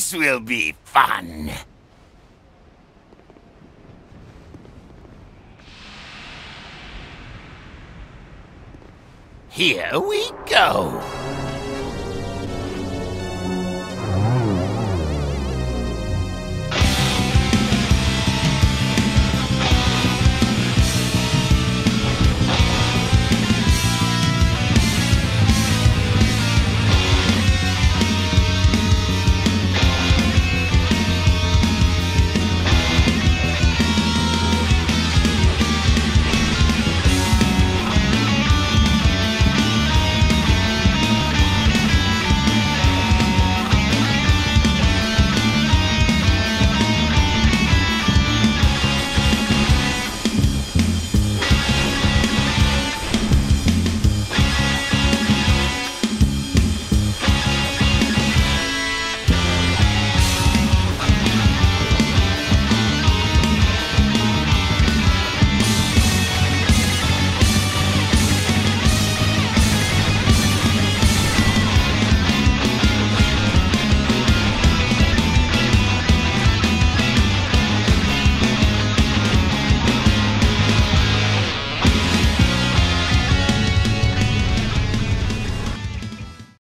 This will be fun. Here we go.